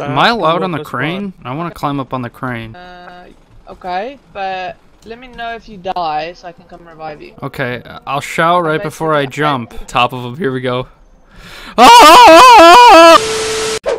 Am I allowed on the crane? I want to climb up on the crane. Uh, okay, but let me know if you die so I can come revive you. Okay, I'll shout right before I jump. Top of him. Here we go. Ah!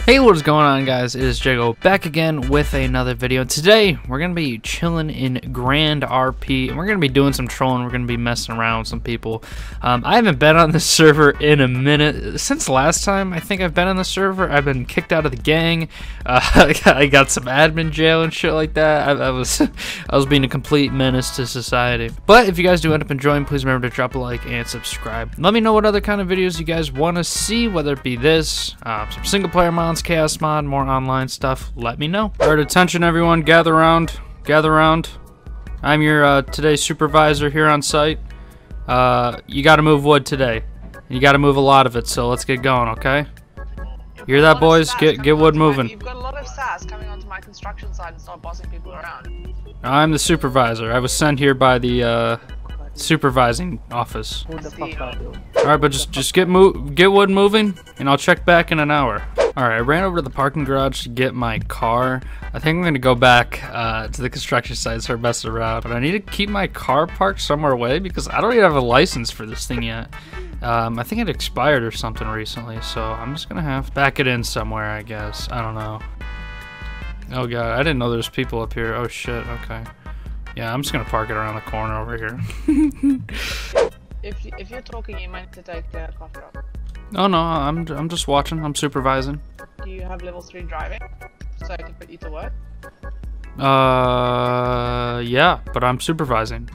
Hey, what is going on, guys? It is Jaco back again with another video. Today, we're gonna be chilling in Grand RP, and we're gonna be doing some trolling. We're gonna be messing around with some people. Um, I haven't been on this server in a minute since last time. I think I've been on the server. I've been kicked out of the gang. Uh, I got some admin jail and shit like that. I, I was, I was being a complete menace to society. But if you guys do end up enjoying, please remember to drop a like and subscribe. Let me know what other kind of videos you guys want to see, whether it be this, uh, some single player mods, chaos mod, more online stuff. Let me know. All right, attention everyone, gather around, gather around. I'm your uh, today's supervisor here on site. Uh, you got to move wood today. You got to move a lot of it, so let's get going, okay? Hear A that, boys? Get get wood onto my- moving. You've got a lot of sass coming onto my construction site and start bossing people around. I'm the supervisor. I was sent here by the uh, supervising office. Who the fuck are you? All right, but just just get move get wood moving, and I'll check back in an hour. All right, I ran over to the parking garage to get my car. I think I'm gonna go back uh, to the construction site and start messing around. But I need to keep my car parked somewhere away because I don't even have a license for this thing yet. Um, I think it expired or something recently, so I'm just gonna have to back it in somewhere, I guess. I don't know. Oh god, I didn't know there's people up here. Oh shit. Okay. Yeah, I'm just gonna park it around the corner over here. If, you, if you're talking, you might have to take the coffee drop. Oh no, I'm I'm just watching. I'm supervising. Do you have level 3 driving? So I can put you to work? Uh, yeah, but I'm supervising.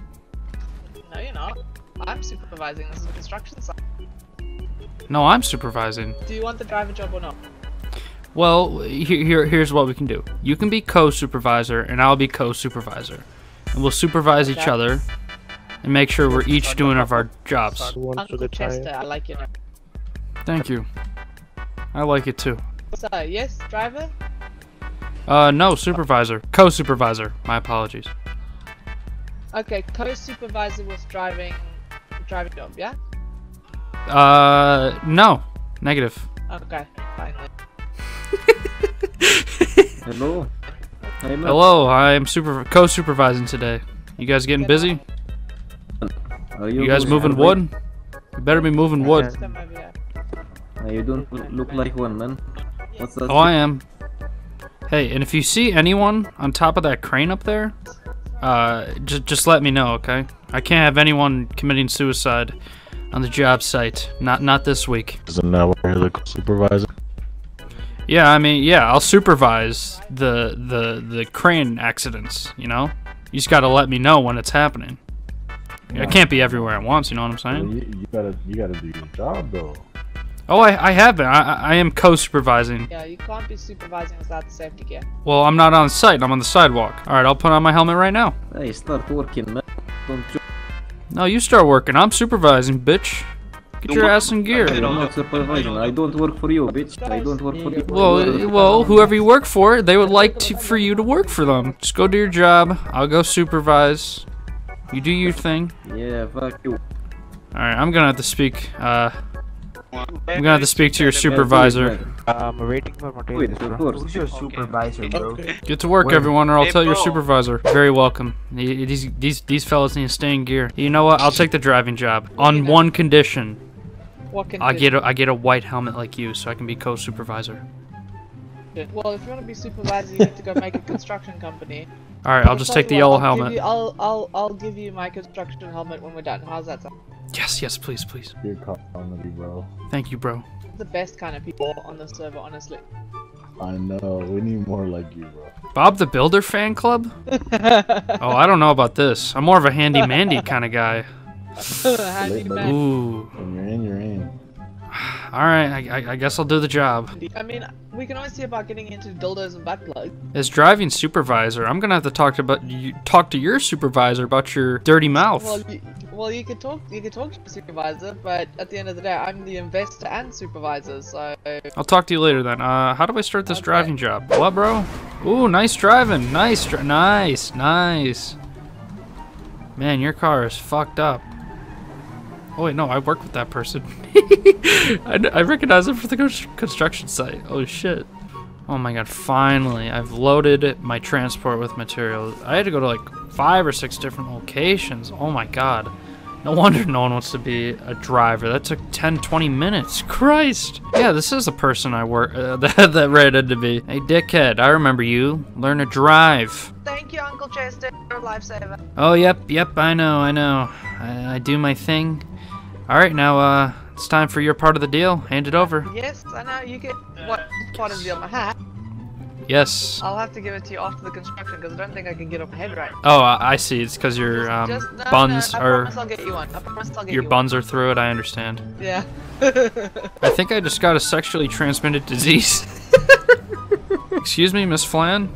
No, you're not. I'm supervising. This is a construction site. No, I'm supervising. Do you want the driver job or not? Well, here, here here's what we can do. You can be co-supervisor, and I'll be co-supervisor, and we'll supervise each other, and make sure we're each doing of our jobs. Uncle the Chester. I like your name. Thank you. I like it too. So, yes, driver? Uh, no, supervisor, co-supervisor. My apologies. Okay, co-supervisor was driving driving job, yeah? Uh, no, negative. Okay, fine. Hello. Hey, man. Hello, I am super co-supervising today. You guys getting busy? Are You guys moving wood? You better be moving wood. You don't look like one, man. What's that? Oh, I am. Hey, and if you see anyone on top of that crane up there, uh, just just let me know, okay? I can't have anyone committing suicide on the job site. Not not this week. Isn't that where the supervisor? Yeah, I mean, yeah, I'll supervise the the the crane accidents. You know, you just gotta let me know when it's happening. I can't be everywhere at once. You know what I'm saying? You, you gotta you gotta do your job though. Oh, I I have been. I I I am co-supervising. Yeah, you can't be supervising without the safety gear. Well, I'm not on site. I'm on the sidewalk. All right, I'll put on my helmet right now. Hey, start working, man. Don't you? No, you start working. I'm supervising, bitch. Get your ass in gear. I'm not supervising. I don't work for you, bitch. I don't work for you. Well, well, whoever you work for, they would like to, for you to work for them. Just go do your job. I'll go supervise. You do your thing. Yeah, fuck you. All right, I'm gonna have to speak. Uh, I'm gonna have to speak to your supervisor. Um, I'm waiting for Mateo. Wait. Who's your supervisor, bro? Get to work, everyone, or I'll tell your supervisor. Very welcome. These these these fellas need to stay in gear. You know what? I'll take the driving job on one condition. What can I get a, I get a white helmet like you, so I can be co-supervisor. Do? Well, if you want to be supervisor, you need to go make a construction company. All right, I'll just take the what, yellow I'll helmet. you- I'll, I'll, I'll give you my construction helmet when we're done. How's that sound? Yes, yes, please, please. You're comedy, bro. Thank you, bro. The best kind of people on the server, honestly. I know. We need more like you, bro. Bob the Builder fan club? Oh, I don't know about this. I'm more of a handy mandy kind of guy. Handy Lit. Ooh. When you're in, you're in. All right, I, I, I guess I'll do the job. I mean, we can always see about getting into dildos and butt plugs. As driving supervisor, I'm gonna have to talk to about you talk to your supervisor about your dirty mouth. Well, you, well, you could talk, you could talk to the supervisor, but at the end of the day, I'm the investor and supervisor, so I'll talk to you later then. Uh, how do I start this Okay. driving job? What, bro? Ooh, nice driving. Nice, dri- nice, nice. Man, your car is fucked up. Oh wait, no, I work with that person. I, I recognize him from the cons- construction site. Oh shit. Oh my god, finally. I've loaded my transport with materials. I had to go to like five or six different locations. Oh my god. No wonder no one wants to be a driver. That took 10, 20 minutes. Christ. Yeah, this is the person I work uh, that, that rated to be. Hey, dickhead, I remember you. Learn to drive. Thank you, Uncle Chester. You're a lifesaver. Oh, yep, yep, I know, I know. I, I do my thing. All right, now, uh, it's time for your part of the deal. Hand it over. Yes, I know. You get what part of the on my hat. Yes. I'll have to give it to you after the construction because I don't think I can get up ahead head right. Oh, I I see. It's because your um, Just- no, buns no, are promise I'll get you one. I promise I'll get your you buns are through it. I understand. Yeah. I think I just got a sexually transmitted disease. Excuse me, Miss Flan.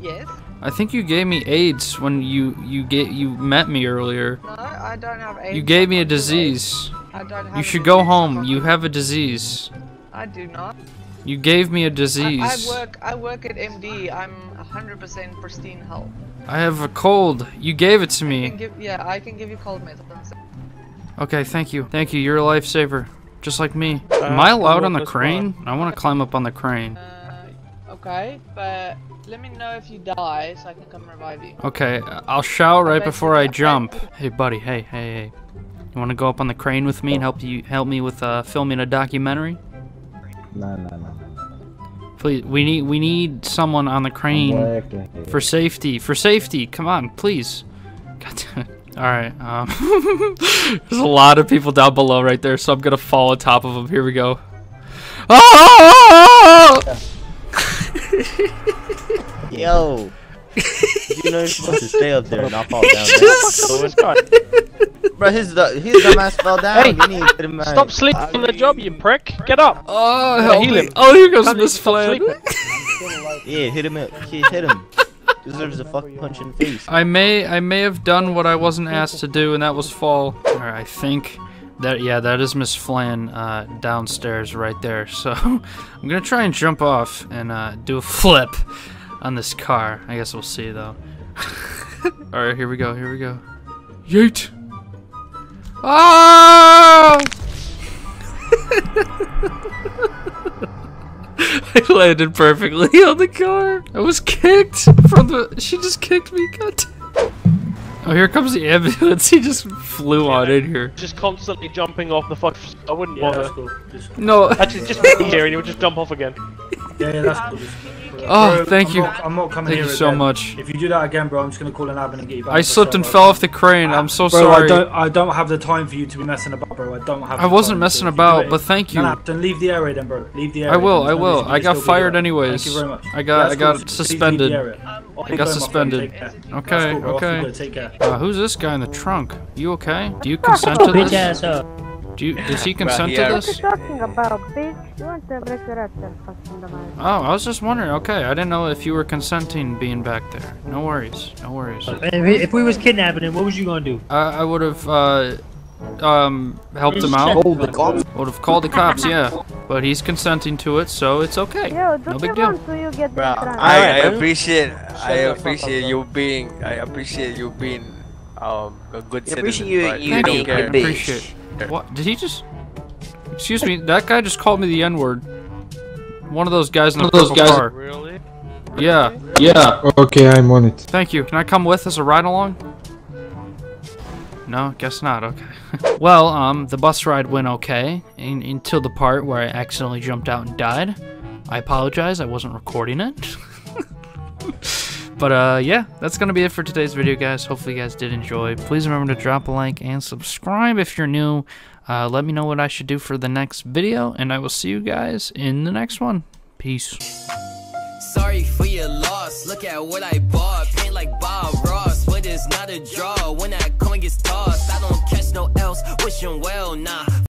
yes. I think you gave me AIDS when you you get you met me earlier. No, I don't have AIDS. You gave me a don't AIDS. disease. I don't have You should go home. You have a disease. I do not. You gave me a disease. I work. I work at MD. I'm 100% pristine health. I have a cold. You gave it to I can me. give, yeah, I can give you cold medicine. Okay, thank you. Thank you. You're a lifesaver. Just like me. Am I allowed on the crane? I want to climb up on the crane. Uh, okay, but let me know if you die so I can come revive you. Okay, I'll shout right Okay, before I jump. Hey, buddy. Hey, hey, hey. You want to go up on the crane with me and help you help me with uh, filming a documentary? Nah, nah, nah, nah. Please, we need we need someone on the crane for safety. For safety, come on, please. God damn it. All right. Um, there's a lot of people down below right there, so I'm gonna fall on top of them. Here we go. Oh! Yo! you know you're supposed to stay up there and not fall down. Just- Bro, his, du- his dumbass fell down. Hey, you need him back. Stop sleeping on the job, you prick. Get up. Oh, Yeah, help heal me. him. Oh, here goes Can't Miss stop Flan. Yeah, hit him. Hit hit him. Deserves a fucking punch in the face. I may I may have done what I wasn't asked to do, and that was fall. All right, I think that yeah, that is Miss Flan uh, downstairs right there. So I'm gonna try and jump off and uh, do a flip on this car. I guess we'll see though. All right, here we go. Here we go. Yeet! Ah! I landed perfectly on the car. I was kicked from the. She just kicked me. God. damn. Oh, here comes the ambulance. He just flew on in here. Just constantly jumping off the fuck. I wouldn't Yeah, bother. that's cool. Just, No. Actually, just here and he would just jump off again. Yeah, yeah, that's cool. Oh, Bro, thank I'm you. Not, I'm not coming Thank here you so again. much. If you do that again, bro, I'm just gonna call an admin and get you back. I slipped and server. fell off the crane. I'm so bro, sorry. I don't, I don't have the time for you to be messing about, bro. I don't have. I wasn't time, messing so if you do about, but thank you. No, no, then leave the area, then, bro. Leave the area. I will. I will. I got fired anyways. Thank you very much. I got- That's I got cool. Please leave the suspended. area. I got Keep going, my friend. suspended. Okay. That's cool, bro. Off you Okay. go. Take care. Uh, who's this guy in the trunk? You okay? Do you consent to Bitch this? Ass up. Do you, does he consent to yeah. this? talking about, bitch? You want to break your fucking demise. Oh, I was just wondering. Okay, I didn't know if you were consenting being back there. No worries. No worries. If, we- was kidnapping him, what was you gonna do? I, I would have uh, um, helped him out. Would have called the cops, yeah. But he's consenting to it, so it's okay. Yo, No big deal. want to you get Bruh, this drunk? I- I, I appreciate I appreciate you being I appreciate you being um a good I appreciate citizen. you- but you I Thank don't you. being I a care. bitch. appreciate. What? Did he just? Excuse me. That guy just called me the N word. One of those guys in the purple car. Really? Yeah. Yeah, okay, I'm on it. Thank you. Can I come with as a ride along? No, guess not. Okay. well, um, the bus ride went okay in, until the part where I accidentally jumped out and died. I apologize. I wasn't recording it. but uh, yeah, that's gonna be it for today's video, guys. Hopefully, you guys did enjoy. Please remember to drop a like and subscribe if you're new. Uh, let me know what I should do for the next video, and I will see you guys in the next one. Peace. Sorry for your loss. Look at what I bought. Paint like Bob Ross, but it's not a draw. When that coin gets tossed, I don't catch no else. Wishing well, nah.